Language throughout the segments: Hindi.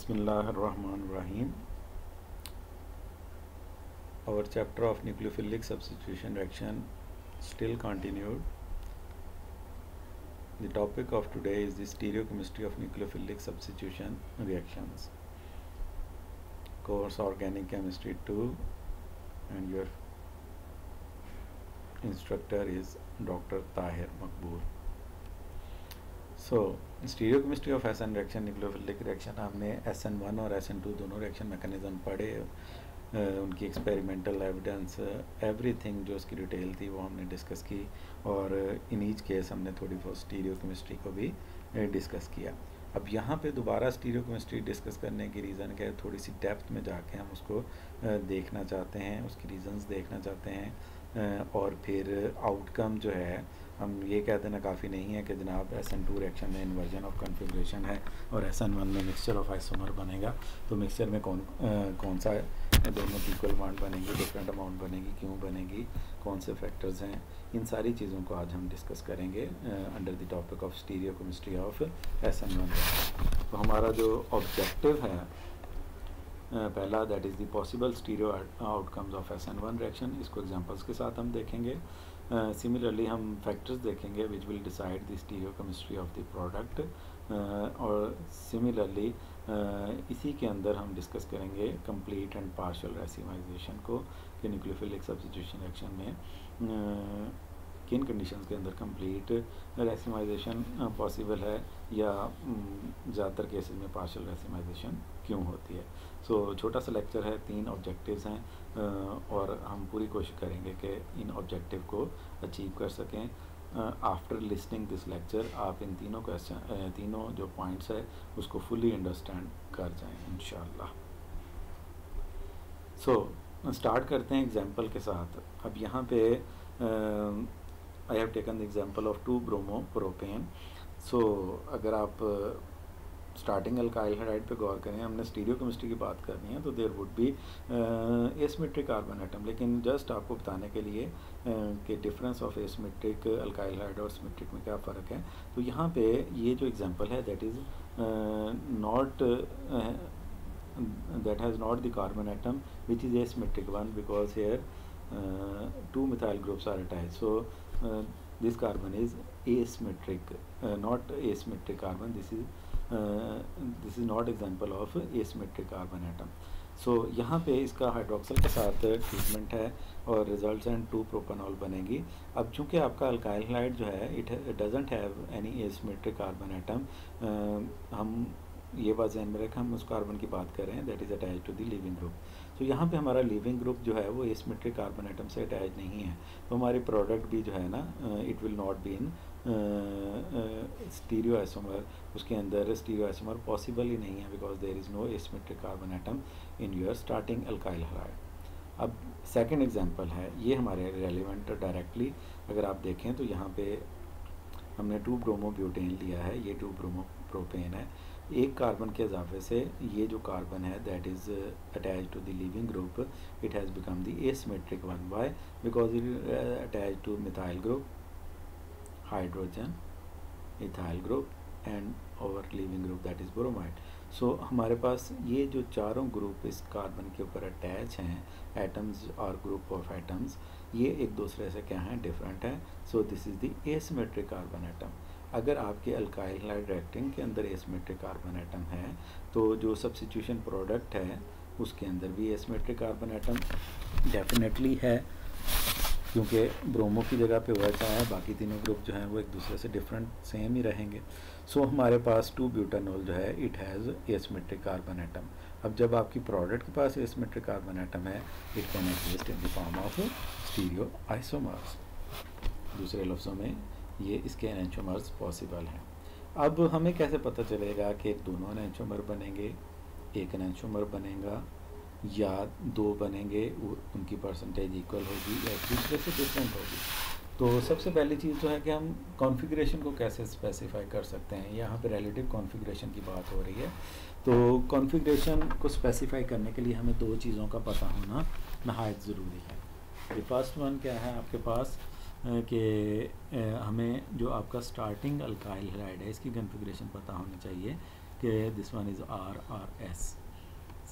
Bismillahirrahmanirrahim. Our chapter of nucleophilic substitution reaction still continued. The topic of today is the stereochemistry of nucleophilic substitution reactions. Course Organic Chemistry 2 and your instructor is Dr. Tahir Makbul. So stereochemistry of S N reaction, nucleophilic reaction, हमने एस एन वन और एस एन टू दोनों रिएक्शन मैकेनिज्म पढ़े उनकी एक्सपेरिमेंटल एविडेंस एवरीथिंग जो उसकी डिटेल थी वो हमने डिस्कस की और इन ईच केस हमने थोड़ी बहुत स्टीरियोकेमिस्ट्री को भी डिस्कस किया। अब यहाँ पे दोबारा स्टीरियोकेमिस्ट्री डिस्कस करने की रीज़न क्या है? थोड़ी सी डेप्थ में जाके हम उसको देखना चाहते हैं, उसकी रीज़न्स देखना चाहते हैं और फिर आउटकम जो है हम ये कह देना काफ़ी नहीं है कि जनाब एस एन टू रिएक्शन में इन्वर्जन ऑफ़ कन्फिग्रेशन है और एस एन वन में मिक्सचर ऑफ़ आइसोमर बनेगा। तो मिक्सचर में कौन आ, कौन सा दोनों इक्वल अमाउंट बनेगी डिफरेंट अमाउंट बनेगी क्यों बनेगी? कौन से फैक्टर्स हैं? इन सारी चीज़ों को आज हम डिस्कस करेंगे under the topic of stereochemistry of S N one तो हमारा जो ऑब्जेक्टिव है पहला that is the possible stereo outcomes of S N one reaction इसको एग्जांपल्स के साथ हम देखेंगे। सिमिलरली uh, हम फैक्टर्स देखेंगे which will decide the stereochemistry of the product और सिमिलरली uh, इसी के अंदर हम डिस्कस करेंगे कंप्लीट एंड पार्शियल रेसिमाइजेशन को कि न्यूक्लियोफिलिक सब्सिट्यूशन रिएक्शन में uh, किन कंडीशंस के अंदर कंप्लीट रेसिमाइजेशन पॉसिबल है या mm, ज़्यादातर केसेस में पार्शियल रेसिमाइजेशन क्यों होती है? सो so, छोटा सा लेक्चर है तीन ऑब्जेक्टिव्स हैं और हम पूरी कोशिश करेंगे कि इन ऑब्जेक्टिव को अचीव कर सकें। आफ्टर लिसनिंग दिस लेक्चर आप इन तीनों क्वेश्चन तीनों जो पॉइंट्स है, उसको फुली अंडरस्टैंड कर जाएँ इन सो स्टार्ट करते हैं एग्जांपल के साथ। अब यहाँ पे I have taken the example of two bromo propane so अगर आप स्टार्टिंग अल्काइल हाइड्राइड पे गौर करें, हमने स्टीरियो केमिस्ट्री की बात करनी है तो देर वुड भी एसमेट्रिक कार्बन आइटम लेकिन जस्ट आपको बताने के लिए uh, कि difference of asymmetric alkyl halide और सीमेट्रिक में क्या फ़र्क है तो यहाँ पे ये जो एग्जांपल है that is not that has not the carbon atom which is asymmetric one because here two methyl groups are attach so this carbon is asymmetric not asymmetric carbon this is this is not example of asymmetric carbon atom so यहाँ पे इसका हाइड्रोक्सल के साथ ट्रीटमेंट है और रिज़ल्ट एंड टू प्रोपानॉल बनेगी। अब चूँकि आपका अल्काइल हाइड जो है it doesn't have any asymmetric carbon atom हम ये बात जहन में रखें, हम उस कार्बन की बात कर रहे हैं that is attach to the leaving group तो यहाँ पे हमारा लिविंग ग्रुप जो है, वो एसमेट्रिक कार्बन एटम से अटैच नहीं है। तो हमारी प्रोडक्ट भी जो है ना it will not be in stereoisomer उसके अंदर स्टीरियो एसोमर पॉसिबल ही नहीं है because there is no asymmetric carbon atom in your starting alkyl halide अब सेकेंड एग्ज़ाम्पल है, ये हमारे रेलिवेंट डायरेक्टली अगर आप देखें तो यहाँ पे हमने टू ब्रोमो ब्यूटेन लिया है, ये टू ब्रोमो प्रोपेन है। एक कार्बन के इजाफे से ये जो कार्बन है that is attach to the leaving group it has become the asymmetric one by because it attach to methyl group hydrogen ethyl group and over leaving group that is bromide so हमारे पास ये जो चारों ग्रुप इस कार्बन के ऊपर अटैच हैं एटम्स और ग्रुप ऑफ़ एटम्स ये एक दूसरे से क्या हैं? डिफरेंट हैं. So this is the asymmetric carbon atom अगर आपके अल्काइल रिएक्टिंग के अंदर एसमेट्रिक कार्बन एटम है तो जो सब्सिट्यूशन प्रोडक्ट है, उसके अंदर भी एसमेट्रिक कार्बन एटम डेफिनेटली है. क्योंकि ब्रोमो की जगह पे वैसा है बाकी तीनों ग्रुप जो हैं वो एक दूसरे से डिफरेंट सेम ही रहेंगे। सो so, हमारे पास टू ब्यूटानोल जो है it has asymmetric carbon atom अब जब आपकी प्रोडक्ट के पास एसमेट्रिक कार्बन एटम है it can exist in the form of stereoisomers दूसरे लफ्ज़ों में ये इसके एनचोमर्स पॉसिबल हैं। अब हमें कैसे पता चलेगा कि दोनों एनचोमर बनेंगे? एक एनचोमर बनेगा या दो बनेंगे उनकी परसेंटेज इक्वल होगी या एक दूसरे से डिफरेंट होगी। तो सबसे पहली चीज़ तो है कि हम कॉन्फ़िगरेशन को कैसे स्पेसिफाई कर सकते हैं। यहाँ पे रिलेटिव कॉन्फ़िगरेशन की बात हो रही है। तो कॉन्फ़िगरेशन को स्पेसिफाई करने के लिए हमें दो चीज़ों का पता होना नहायत ज़रूरी है। फ़र्स्ट वन क्या है आपके पास? कि हमें जो आपका स्टार्टिंग अल्काइल हाइड है, इसकी कन्फिग्रेशन पता होनी चाहिए कि this one is R R S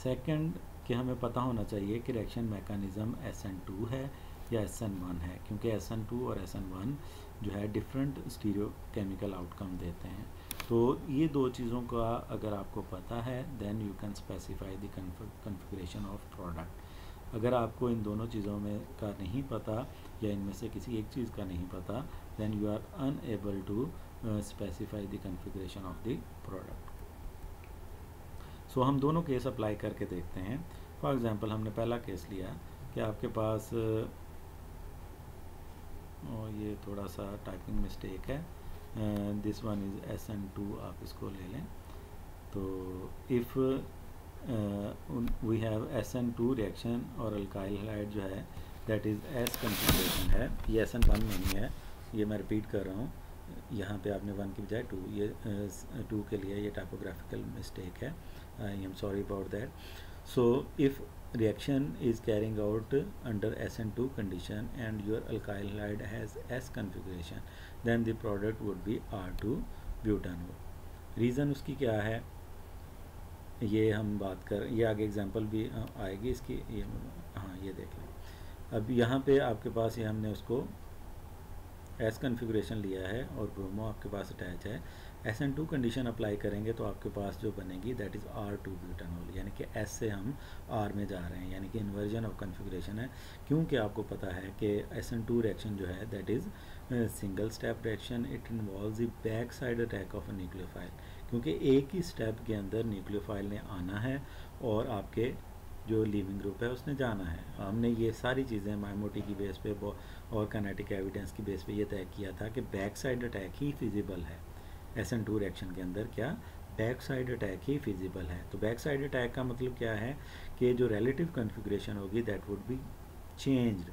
second कि हमें पता होना चाहिए कि reaction mechanism S N two है या एस एन वन है, क्योंकि एस एन टू और एस एन वन जो है डिफरेंट स्टीरियो केमिकल आउटकम देते हैं। तो ये दो चीज़ों का अगर आपको पता है then you can specify the configuration of product अगर आपको इन दोनों चीज़ों में का नहीं पता या इनमें से किसी एक चीज़ का नहीं पता then you are unable to specify the configuration of the product so हम दोनों केस अप्लाई करके देखते हैं। फॉर एग्ज़ाम्पल हमने पहला केस लिया कि आपके पास ये थोड़ा सा टाइपिंग मिस्टेक है। This one is S N two आप इसको ले लें। तो if we have S N two reaction और अल्काइल हाइड जो है दैट इज़ एस कंसनट्रेशन है। ये एस एन वन नहीं है, ये मैं रिपीट कर रहा हूँ। यहाँ पे आपने वन की बजाय टू ये टू के लिए ये टाइपोग्राफिकल मिस्टेक है। I am sorry about that so if reaction is carrying out under SN2 condition and your alkyl halide has S configuration then the product would be R2 butanol reason उसकी क्या है ये हम बात कर ये आगे एग्जांपल भी आएगी इसकी ये हाँ ये देख लें अब यहाँ पे आपके पास ये हमने उसको एस कन्फिग्रेशन लिया है और ब्रोमो आपके पास अटैच है S N two condition apply करेंगे तो आपके पास जो बनेगी that is R two butanol यानी कि एस से हम आर में जा रहे हैं, यानी कि इन्वर्जन ऑफ़ कन्फिग्रेशन है। क्योंकि आपको पता है कि एस एन टू रिएक्शन जो है that is single step reaction it involve the back side attack of a nucleophile क्योंकि एक ही स्टेप के अंदर न्यूक्लियोफाइल ने आना है और आपके जो लिविंग ग्रुप है, उसने जाना है। हमने ये सारी चीज़ें माइमोटी की बेस पे, और कनेटिक एविडेंस की बेस पे ये तय किया था कि बैक साइड अटैक ही फिजिबल है। एस एन टू रिएक्शन के अंदर क्या? बैक साइड अटैक ही फिजिबल है। तो बैक साइड अटैक का मतलब क्या है कि जो रिलेटिव कन्फिग्रेशन होगी दैट वुड बी चेंज्ड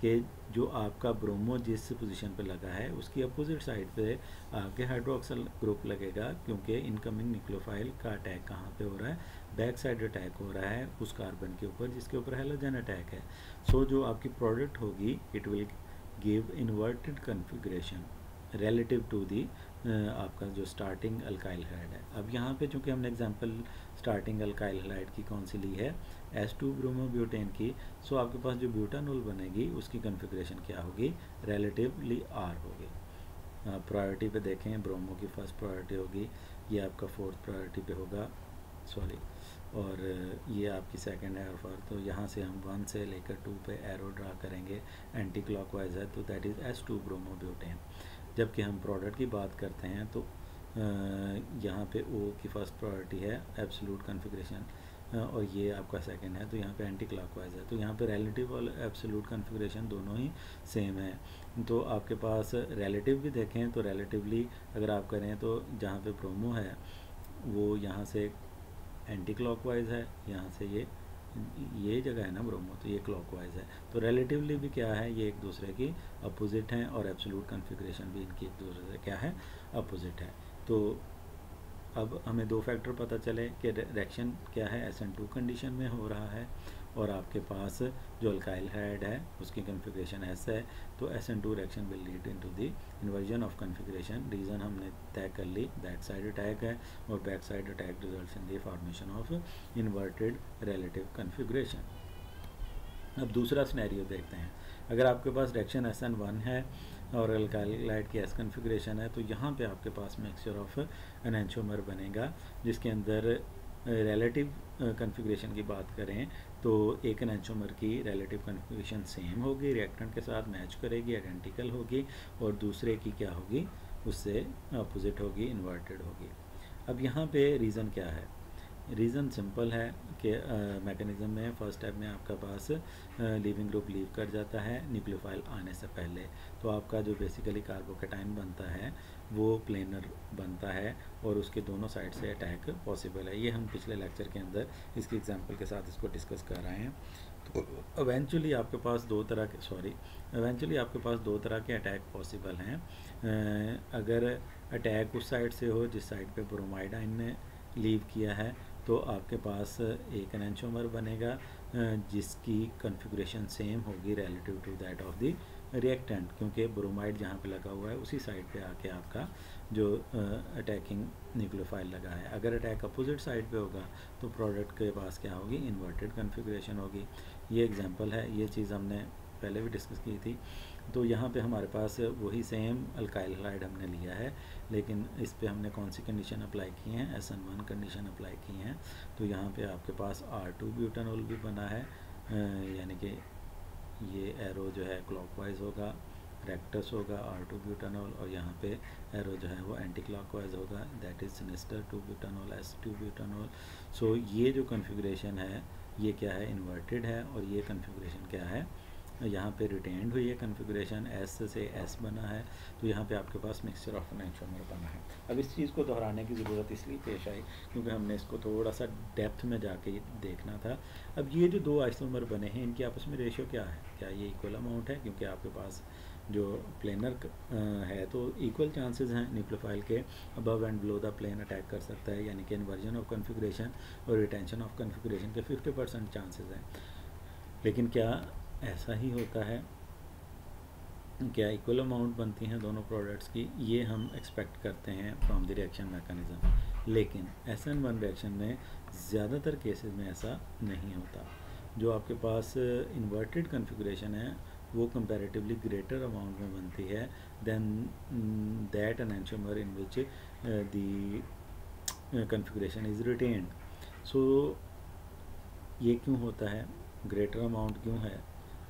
कि जो आपका ब्रोमो जिस पोजीशन पे लगा है उसकी अपोजिट साइड पे आपके हाइड्रोक्सल ग्रुप लगेगा क्योंकि इनकमिंग निक्लोफाइल का अटैक कहाँ पे हो रहा है? बैक साइड अटैक हो रहा है उस कार्बन के ऊपर जिसके ऊपर हेलोजन अटैक है। सो so, जो आपकी प्रोडक्ट होगी it will give inverted configuration relative to the आपका जो स्टार्टिंग अल्काइल हाइड है। अब यहाँ पे चूँकि हमने एग्जांपल स्टार्टिंग अल्काइल हाइड की कौन सी ली है? एस टू ब्रोमोब्यूटेन की। सो आपके पास जो ब्यूटानोल बनेगी, उसकी कन्फिग्रेशन क्या होगी? रिलेटिवली आर होगी। प्रायोरिटी पे देखें ब्रोमो की फ़र्स्ट प्रायोरिटी होगी, ये आपका फोर्थ प्रायोरिटी पे होगा। सॉरी और ये आपकी सेकंड है और तो यहाँ से हम वन से लेकर टू पे एरो ड्रा करेंगे। एंटी क्लॉकवाइज है तो that is S two bromobutane जबकि हम प्रोडक्ट की बात करते हैं तो यहाँ पे ओ की फ़र्स्ट प्रायोरिटी है एब्सोलूट कन्फिग्रेशन और ये आपका सेकंड है तो यहाँ पे एंटी क्लॉकवाइज है। तो यहाँ पे रिलेटिव और एब्सोलूट कन्फिग्रेशन दोनों ही सेम है। तो आपके पास रिलेटिव भी देखें तो रिलेटिवली अगर आप करें तो जहाँ पे प्रोमो है, वो यहाँ से एंटी क्लॉकवाइज है, यहाँ से ये ये जगह है ना ब्रोमो तो ये क्लॉकवाइज है। तो रिलेटिवली भी क्या है, ये एक दूसरे की अपोजिट हैं और एब्सोलूट कन्फिग्रेशन भी इनकी एक दूसरे से क्या है अपोजिट है। तो अब हमें दो फैक्टर पता चले कि रिएक्शन क्या है एस एन टू कंडीशन में हो रहा है। और आपके पास जो अल्काइल हाइड है, उसकी कन्फिग्रेशन ऐसा है तो S N two reaction will lead in to the inversion of configuration reason हमने तय कर ली बैक साइड अटैक है और back side attack result in the formation of inverted relative configuration अब दूसरा स्नैरियो देखते हैं। अगर आपके पास रिएक्शन एस एन वन है और अल्काइलाइड की एस कन्फिग्रेशन है तो यहाँ पे आपके पास मिक्सचर ऑफ़ एनएंशोमर बनेगा, जिसके अंदर रिलेटिव कन्फिग्रेशन की बात करें तो एक एनएचोमर की रिलेटिव कन्फिग्रेशन सेम होगी रिएक्टेंट के साथ मैच करेगी आइडेंटिकल होगी, और दूसरे की क्या होगी? उससे अपोजिट होगी इन्वर्टेड होगी। अब यहाँ पे रीज़न क्या है? रीज़न सिंपल है कि मैकेनिज़्म में फ़र्स्ट स्टेप में आपका पास लिविंग ग्रुप लीव कर जाता है न्यूक्लियोफाइल आने से पहले। तो आपका जो बेसिकली कार्बोकेटाइन बनता है वो प्लेनर बनता है और उसके दोनों साइड से अटैक पॉसिबल है। ये हम पिछले लेक्चर के अंदर इसकी एग्जांपल के साथ इसको डिस्कस कर रहे हैं। तो एवेंचुअली आपके पास दो तरह के सॉरी एवेंचुअली आपके पास दो तरह के अटैक पॉसिबल हैं। अगर अटैक उस साइड से हो जिस साइड पे ब्रोमाइडाइन ने लीव किया है तो आपके पास एक एनशोमर बनेगा। जिसकी कन्फिग्रेशन सेम होगी relative to that of the reactant क्योंकि ब्रोमाइड जहाँ पे लगा हुआ है, उसी साइड पे आके आपका जो अटैकिंग न्यूक्लियोफाइल लगा है। अगर अटैक अपोजिट साइड पे होगा तो प्रोडक्ट के पास क्या होगी? इन्वर्टेड कन्फिग्रेशन होगी। ये एग्जांपल है। ये चीज़ हमने पहले भी डिस्कस की थी। तो यहाँ पे हमारे पास वही सेम अल्काइल हलाइड हमने लिया है, लेकिन इस पे हमने कौन सी कंडीशन अप्लाई की हैं? S N one condition apply की हैं। तो यहाँ पे आपके पास आर टू ब्यूटानोल भी बना है यानी कि ये एरो जो है क्लॉकवाइज होगा रेक्टस होगा आर टू ब्यूटानोल और यहाँ पे एरो जो है वो एंटी क्लॉकवाइज होगा that is sinister two butanol S two butanol so ये जो कन्फिग्रेशन है, ये क्या है? इन्वर्टेड है, और ये कन्फिग्रेशन क्या है? यहाँ पे रिटेंड हुई है कन्फिग्रेशन एस से एस बना है तो यहाँ पे आपके पास मिक्सचर ऑफ़ एनएचोमर बना है। अब इस चीज़ को दोहराने की ज़रूरत इसलिए पेश आई, क्योंकि हमने इसको थोड़ा सा डेप्थ में जाके देखना था। अब ये जो दो आइसोमर बने हैं, इनके आपस में रेशियो क्या है? क्या ये इक्वल अमाउंट है? क्योंकि आपके पास जो प्लेनर है तो इक्वल चांसेस हैं न्यूक्लियोफाइल के। Above and below the plane attack कर सकता है, यानी कि इन्वर्जन ऑफ़ कन्फिग्रेशन और रिटेंशन ऑफ़ कन्फिग्रेशन के 50 परसेंट चांसेस हैं। लेकिन क्या ऐसा ही होता है क्या इक्वल अमाउंट बनती हैं दोनों प्रोडक्ट्स की, ये हम एक्सपेक्ट करते हैं फ्रॉम द रिएक्शन मैकेनिज़्म लेकिन एस एन वन रिएक्शन में ज़्यादातर केसेस में ऐसा नहीं होता। जो आपके पास इन्वर्टेड कन्फिग्रेशन है, वो कंपैरेटिवली ग्रेटर अमाउंट में बनती है then that an enantiomer in which the configuration is retained so ये क्यों होता है? ग्रेटर अमाउंट क्यों है?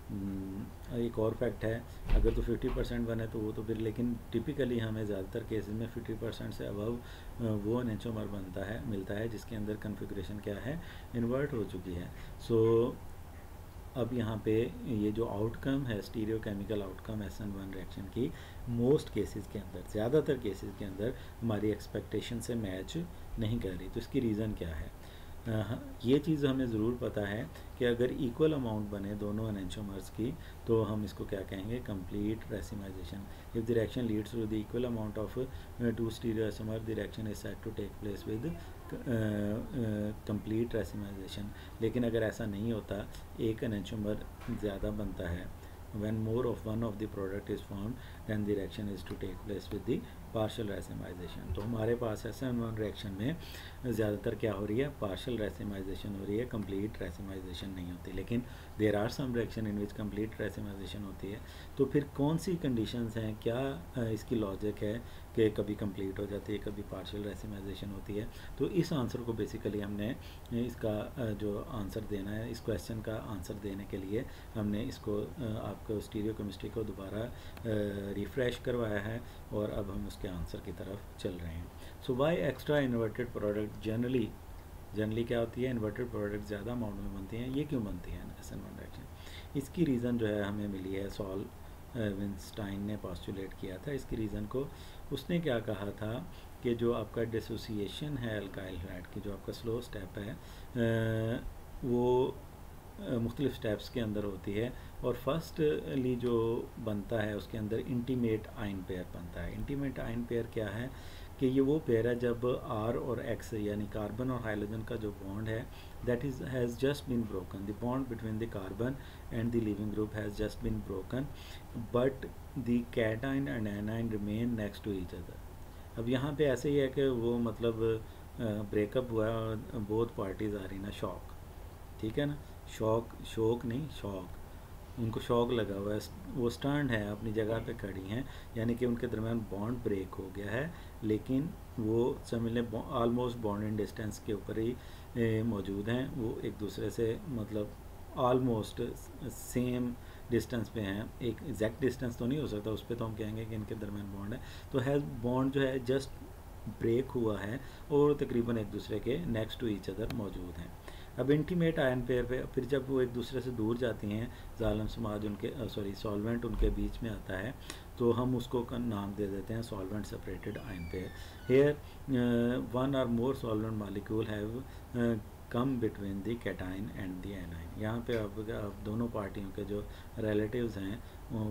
एक और फैक्ट है अगर तो 50 परसेंट बने तो वो तो फिर लेकिन टिपिकली हमें ज़्यादातर केसेस में 50 परसेंट से अबव वो नेचोमर बनता है मिलता है जिसके अंदर कन्फिग्रेशन क्या है इन्वर्ट हो चुकी है। सो so, अब यहाँ पे ये जो आउटकम है stereochemical outcome S N one reaction की मोस्ट केसेस के अंदर ज़्यादातर केसेस के अंदर हमारी एक्सपेक्टेशन से मैच नहीं कर रही। तो इसकी रीज़न क्या है? ये चीज़ हमें ज़रूर पता है कि अगर इक्वल अमाउंट बने दोनों एनेंशोमर्स की तो हम इसको क्या कहेंगे? Complete racemization if the reaction leads to the equal amount of two stereoisomer the reaction is set to take place with complete racemization लेकिन अगर ऐसा नहीं होता, एक एनेंशोमर ज़्यादा बनता है, when more of one of the product is formed, then the reaction is to take place with the partial racemization तो हमारे पास एस एन वन रिएक्शन में ज़्यादातर क्या हो रही है? पार्शल रेसिमाइजेशन हो रही है कंप्लीट रेसिमाइजेशन नहीं होती। लेकिन there are some reaction in which complete racemization होती है। तो फिर कौन सी कंडीशंस हैं? क्या इसकी लॉजिक है कि कभी कंप्लीट हो जाती है, कभी पार्शल रेसिमाइजेशन होती है? तो इस आंसर को बेसिकली हमने इसका जो आंसर देना है, इस क्वेश्चन का आंसर देने के लिए हमने इसको आपको स्टीरियो केमिस्ट्री को दोबारा रिफ़्रेश करवाया है और अब हम उसके आंसर की तरफ़ चल रहे हैं। So why extra inverted product generally generally क्या होती है? इन्वर्टेड प्रोडक्ट ज़्यादा अमाउंट में बनती हैं, ये क्यों बनती हैं? एस एन वन रिएक्शन इसकी रीज़न जो है हमें मिली है सॉल विंस्टाइन ने पॉस्टुलेट किया था। इसकी रीज़न को उसने क्या कहा था कि जो आपका डिसोसिएशन है अल्काइल हाइड की, जो आपका स्लो स्टेप है वो मुख्तलिफ़ स्टेप्स के अंदर होती है और फर्स्टली जो बनता है उसके अंदर इंटीमेट आइन पेयर बनता है। इंटीमेट आइन पेयर क्या है? कि ये वो पेयर है जब आर और एक्स यानी कार्बन और हाइड्रोजन का जो बॉन्ड है that is has just been broken the bond between the carbon and the leaving group has just been broken but the cation and anion remain next to each other अब यहाँ पे ऐसे ही है कि वो मतलब ब्रेकअप हुआ और बोथ पार्टीज़ आ रही ना शॉक ठीक है ना? शौक शौक नहीं, शौक। उनको शौक लगा हुआ है। वो स्टैंड है, अपनी जगह पे खड़ी हैं, यानी कि उनके दरमियान बॉन्ड ब्रेक हो गया है, लेकिन वो समझ लें आलमोस्ट बॉन्ड इन डिस्टेंस के ऊपर ही मौजूद हैं। वो एक दूसरे से मतलब आलमोस्ट सेम डिस्टेंस पे हैं। एक एग्जैक्ट डिस्टेंस तो नहीं हो सकता, उस पर तो हम कहेंगे कि इनके दरमियान बॉन्ड है। तो है बॉन्ड जो है जस्ट ब्रेक हुआ है, और तकरीबन एक दूसरे के नेक्स्ट टू ईच अदर मौजूद हैं। अब इंटीमेट आयन पेयर पे, फिर जब वो एक दूसरे से दूर जाती हैं, जालम समाज उनके सॉरी सॉल्वेंट उनके बीच में आता है तो हम उसको नाम दे देते हैं solvent separated ion pair here one or more solvent molecule have come between the cation and the anion यहाँ पे अब अब दोनों पार्टियों के जो रिलेटिव्स हैं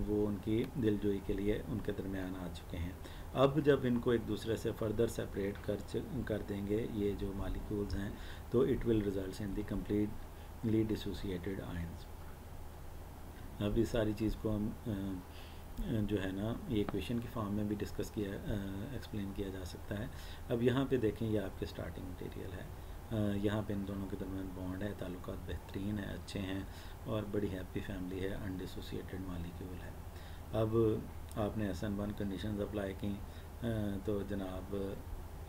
वो उनकी दिलजोई के लिए उनके दरमियान आ चुके हैं. अब जब इनको एक दूसरे से फर्दर सेपरेट कर कर देंगे, ये जो मालिक्यूल्स हैं तो it will result in the completely dissociated ions अब इस सारी चीज़ को हम जो है ना, ये क्वेश्चन की फॉर्म में भी डिस्कस किया एक्सप्लेन किया जा सकता है। अब यहाँ पे देखें, ये आपके स्टार्टिंग मटेरियल है। यहाँ पे इन दोनों के दरमियान बॉन्ड है ताल्लुक बेहतरीन है, अच्छे हैं, और बड़ी हैप्पी फैमिली है अनडिसोसिएटेड मालिक्यूल है। अब आपने S N one condition apply की तो जनाब,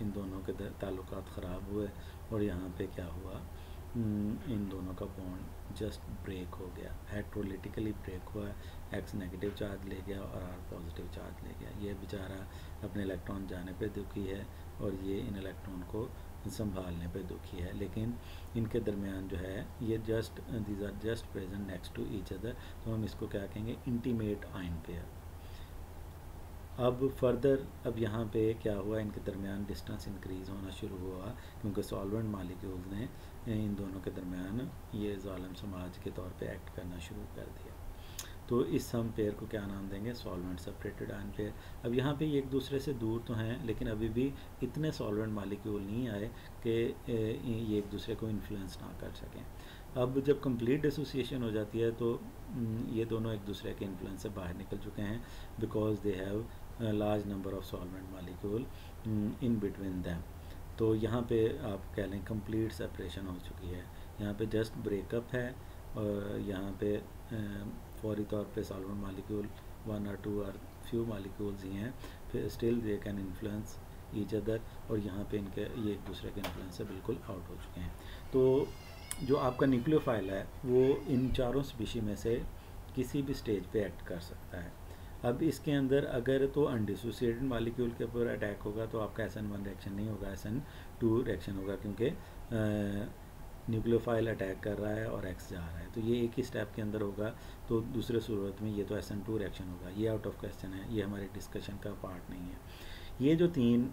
इन दोनों के ताल्लुक ख़राब हुए और यहाँ पे क्या हुआ? हम्म, इन दोनों का बॉन्ड जस्ट ब्रेक हो गया। हेट्रोलिटिकली ब्रेक हुआ एक्स नेगेटिव चार्ज ले गया और आर पॉजिटिव चार्ज ले गया। ये बेचारा अपने इलेक्ट्रॉन जाने पे दुखी है और ये इन इलेक्ट्रॉन को संभालने पे दुखी है। लेकिन इनके दरमियान जो है ये just these are just present next to each other तो हम इसको क्या कहेंगे? इंटीमेट आइन पेयर अब फर्दर अब यहाँ पे क्या हुआ? इनके दरमियान डिस्टेंस इंक्रीज़ होना शुरू हुआ, क्योंकि सॉल्वेंट मालिक्यूल्स ने इन दोनों के दरमियान ये ालम समाज के तौर पे एक्ट करना शुरू कर दिया। तो इस सम पेयर को क्या नाम देंगे? सॉल्वेंट सेपरेटेड आयन पेयर अब यहाँ पे एक दूसरे से दूर तो हैं, लेकिन अभी भी इतने सॉल्वेंट मालिक्यूल नहीं आए कि ये एक दूसरे को इन्फ्लुएंस ना कर सकें। अब जब कंप्लीट एसोसिएशन हो जाती है तो ये दोनों एक दूसरे के इन्फ्लुएंस से बाहर निकल चुके हैं because they have large number of solvent molecule in between them तो यहाँ पे आप कह लें कंप्लीट सेपरेशन हो चुकी है। यहाँ पे जस्ट ब्रेकअप है, और यहाँ पे फौरी तौर पे सॉल्वेंट मालिक्यूल वन और टू और फ्यू मालिक्यूल्स ही हैं, फिर still they can influence each other और यहाँ पे इनके, ये एक दूसरे के इन्फ्लुएंस से बिल्कुल आउट हो चुके हैं। तो जो आपका न्यूक्लियोफाइल है, वो इन चारों स्पीशी में से किसी भी स्टेज पे एक्ट कर सकता है। अब इसके अंदर अगर तो अनडिसोसिएटेड मालिक्यूल के ऊपर अटैक होगा तो आपका एस एन वन रिएक्शन नहीं होगा एस एन टू रिएक्शन होगा, क्योंकि न्यूक्लियोफाइल अटैक कर रहा है और एक्स जा रहा है। तो ये एक ही स्टेप के अंदर होगा तो दूसरे सूरत में ये तो एस एन टू रिएक्शन होगा। ये आउट ऑफ़ क्वेश्चन है, ये हमारे डिस्कशन का पार्ट नहीं है। ये जो तीन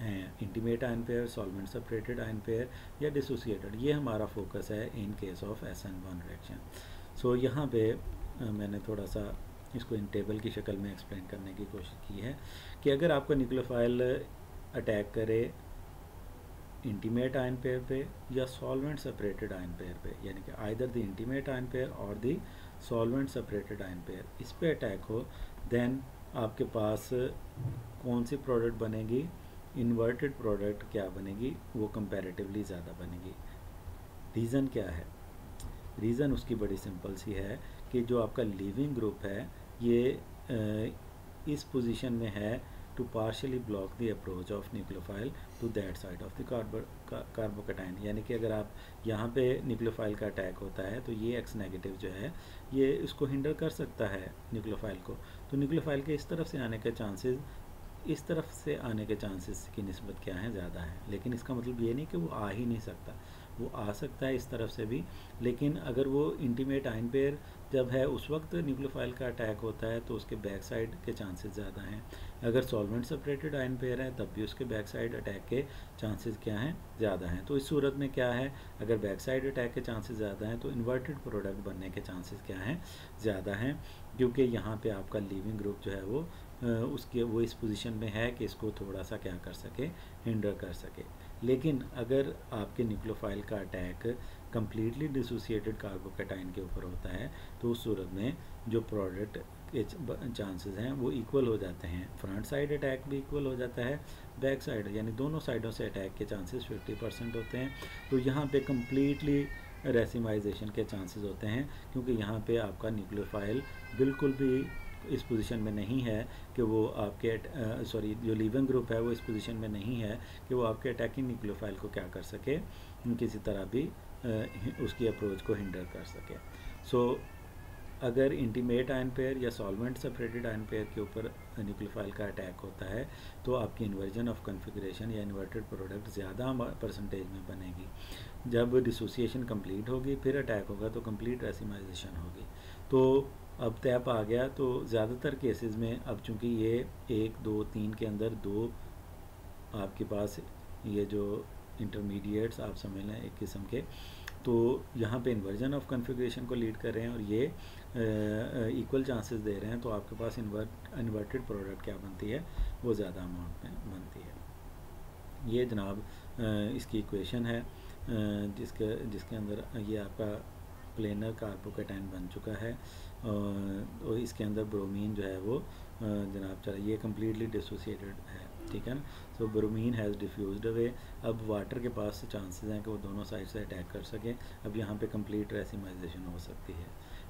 हैं intimate ion pair solvent separated ion pair या डिसोसिएटेड ये हमारा फोकस है in case of S N one reaction so यहाँ पे मैंने थोड़ा सा इसको इन टेबल की शक्ल में एक्सप्लेन करने की कोशिश की है कि अगर आपका न्यूक्लियोफाइल अटैक करे इंटीमेट आयन पेयर पे या सॉल्वेंट सेपरेटेड आयन पेयर पे, यानी कि either the intimate ion pair और the solvent separated ion pair इस पे अटैक हो देन आपके पास कौन सी प्रोडक्ट बनेगी इन्वर्टेड प्रोडक्ट क्या बनेगी, वो कंपैरेटिवली ज़्यादा बनेगी। रीज़न क्या है? रीज़न उसकी बड़ी सिंपल सी है कि जो आपका लिविंग ग्रुप है ये इस पोजीशन में है to partially block the approach of nucleophile to that side of the carbocation यानी कि अगर आप यहाँ पे न्यूक्लियोफाइल का अटैक होता है तो ये एक्स नेगेटिव जो है, ये इसको हिंडर कर सकता है न्यूक्लियोफाइल को। तो न्यूक्लियोफाइल के इस तरफ़ से आने के चांसेस इस तरफ़ से आने के चांसेस की नस्बत क्या है? ज़्यादा है। लेकिन इसका मतलब ये नहीं कि वो आ ही नहीं सकता। वो आ सकता है इस तरफ़ से भी, लेकिन अगर वो इंटीमेट आइन पेयर जब है, उस वक्त न्यूक्लियोफाइल का अटैक होता है तो उसके बैक साइड के चांसेस ज़्यादा हैं। अगर सॉल्वेंट सेपरेटेड आइन पेयर है, तब भी उसके बैक साइड अटैक के चांसेस क्या हैं? ज़्यादा हैं। तो इस सूरत में क्या है? अगर बैक साइड अटैक के चांसेस ज़्यादा हैं तो इन्वर्टेड प्रोडक्ट बनने के चांसेस क्या हैं? ज़्यादा हैं, क्योंकि यहाँ पे आपका लिविंग ग्रुप जो है वो उसके, वो इस पोजीशन में है कि इसको थोड़ा सा क्या कर सके, हिंडर कर सके। लेकिन अगर आपके न्यूक्लियोफाइल का अटैक कम्प्लीटली डिसोसिएटेड कार्बोकेटाइन के ऊपर होता है तो उस सूरत में जो प्रोडक्ट के चांसेस हैं, वो इक्वल हो जाते हैं। फ्रंट साइड अटैक भी इक्वल हो जाता है बैक साइड यानी दोनों साइडों से अटैक के चांसेस 50 परसेंट होते हैं। तो यहाँ पे कम्प्लीटली रेसिमाइजेशन के चांसेस होते हैं, क्योंकि यहाँ पे आपका न्यूक्लियोफाइल बिल्कुल भी इस पोजीशन में नहीं है कि वो आपके सॉरी जो लिविंग ग्रुप है वो इस पोजीशन में नहीं है कि वो आपके अटैकिंग न्यूक्लियोफाइल को क्या कर सके, किसी तरह भी उसकी अप्रोच को हिंडर कर सके। सो so, अगर इंटीमेट आयन पेयर या सॉल्वेंट सेपरेटेड आयन पेयर के ऊपर न्यूक्लियोफाइल का अटैक होता है तो आपकी इन्वर्जन ऑफ़ कन्फिग्रेशन या इन्वर्टेड प्रोडक्ट ज़्यादा परसेंटेज में बनेगी। जब डिसोसिएशन कंप्लीट होगी फिर अटैक होगा तो कंप्लीट रेसिमाइजेशन होगी। तो अब टैप आ गया तो ज़्यादातर केसेस में अब चूँकि ये एक दो तीन के अंदर दो आपके पास ये जो इंटरमीडिएट्स आप समझ लें, एक किस्म के। तो यहाँ पे इन्वर्जन ऑफ़ कन्फिग्रेशन को लीड कर रहे हैं और ये इक्वल चांसेस दे रहे हैं तो आपके पास इन्वर्ट इन्वर्टेड प्रोडक्ट क्या बनती है? वो ज़्यादा अमाउंट में बनती है। ये जनाब इसकी इक्वेशन है जिसके जिसके अंदर ये आपका प्लेनर कार्बोकेटाइन बन चुका है, और इसके अंदर ब्रोमीन जो है वो जनाब चला ये कम्प्लीटली डिसोसिएटेड है। ठीक है ना? So bromine has diffuse away अब वाटर के पास चांसेस हैं कि वो दोनों साइड से अटैक कर सकें। अब यहाँ पे कंप्लीट रेसिमाइजेशन हो सकती है।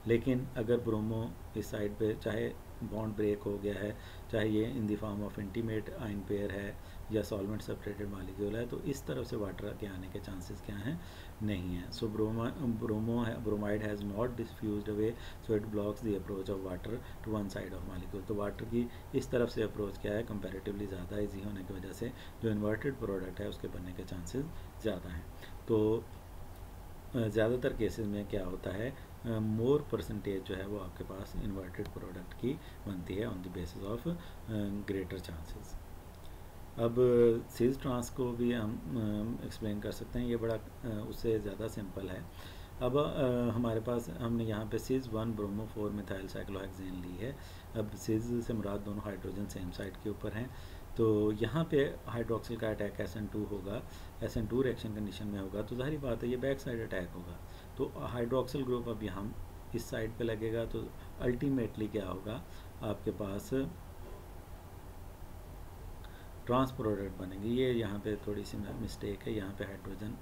लेकिन अगर ब्रोमो इस साइड पे, चाहे बॉन्ड ब्रेक हो गया है, चाहे ये in the form of intimate ion pair है या सॉल्वेंट सेपरेटेड मालिक्यूल है तो इस तरफ़ से वाटर के आने के चांसेस क्या हैं? नहीं है। So broma bromo bromide has not diffuse away so it blocks the approach of water to one side of molecule तो वाटर की इस तरफ़ से अप्रोच क्या है? कंपेरेटिवली ज़्यादा ईजी होने की वजह से जो इन्वर्टेड प्रोडक्ट है उसके बनने के चांसेस ज़्यादा हैं। तो ज़्यादातर केसेस में क्या होता है? मोर uh, परसेंटेज जो है वो आपके पास इन्वर्टेड प्रोडक्ट की बनती है on the basis of greater chances अब सीज ट्रांस को भी हम एक्सप्लेन कर सकते हैं ये बड़ा उससे ज़्यादा सिंपल है। अब आ, हमारे पास हमने यहाँ पे cis one bromo four methyl cyclohexane ली है। अब सीज से मुराद दोनों हाइड्रोजन सेम साइड के ऊपर हैं। तो यहाँ पे हाइड्रोक्सिल का अटैक एस एन टू होगा S N two reaction condition में होगा। तो ज़ाहिर बात है ये बैक साइड अटैक होगा। तो हाइड्रोक्सिल ग्रुप अब यहाँ इस साइड पे लगेगा तो अल्टीमेटली क्या होगा आपके पास ट्रांस प्रोडक्ट बनेंगे। ये यहाँ पे थोड़ी सी मिस्टेक है। यहाँ पे हाइड्रोजन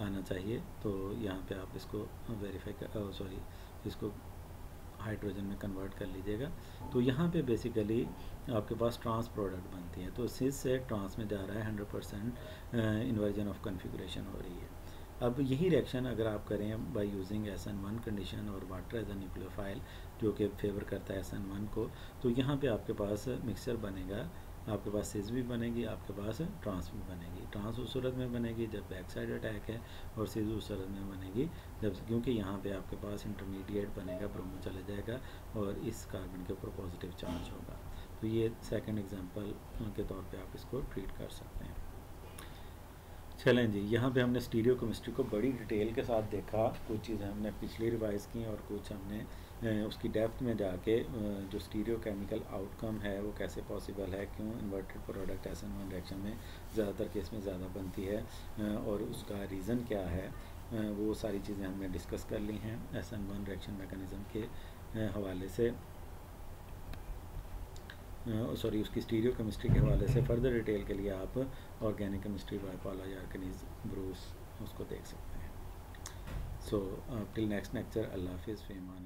आना चाहिए। तो यहाँ पे आप इसको वेरीफाई कर सॉरी इसको हाइड्रोजन में कन्वर्ट कर लीजिएगा। तो यहाँ पे बेसिकली आपके पास ट्रांस प्रोडक्ट बनती है। तो सिस से ट्रांस में जा रहा है। Hundred percent inversion of configuration हो रही है। अब यही रिएक्शन अगर आप करें by using S N one condition और वाटर एज ए न्यूक्लियोफाइल जो कि फेवर करता है एस एन वन को तो यहाँ पे आपके पास मिक्सचर बनेगा। आपके पास सिज भी बनेगी, आपके पास ट्रांस भी बनेगी। ट्रांस उस सूरत में बनेगी जब बैक साइड अटैक है और सिज उस सूरत में बनेगी जब क्योंकि यहाँ पे आपके पास इंटरमीडिएट बनेगा ब्रोमो चला जाएगा और इस कार्बन के ऊपर पॉजिटिव चार्ज होगा। तो ये सेकेंड एग्ज़ाम्पल के तौर पर आप इसको ट्रीट कर सकते हैं। चलें जी, यहाँ पे हमने स्टीरियो केमिस्ट्री को बड़ी डिटेल के साथ देखा। कुछ चीज़ें हमने पिछली रिवाइज़ की और कुछ हमने उसकी डेप्थ में जाके जो स्टीरियो केमिकल आउटकम है वो कैसे पॉसिबल है, क्यों inverted product S N one reaction में ज़्यादातर केस में ज़्यादा बनती है और उसका रीज़न क्या है वो सारी चीज़ें हमने डिस्कस कर ली हैं S N one reaction mechanism के हवाले से। सॉरी उसकी स्टीरियो केमिस्ट्री के हवाले से फर्दर डिटेल के लिए आप ऑर्गेनिक केमिस्ट्री बाय पाला यारकनीज ब्रूस उसको देख सकते हैं। सो टिल नेक्स्ट लेक्चर अल्लाह हाफिज़ फ़ीमान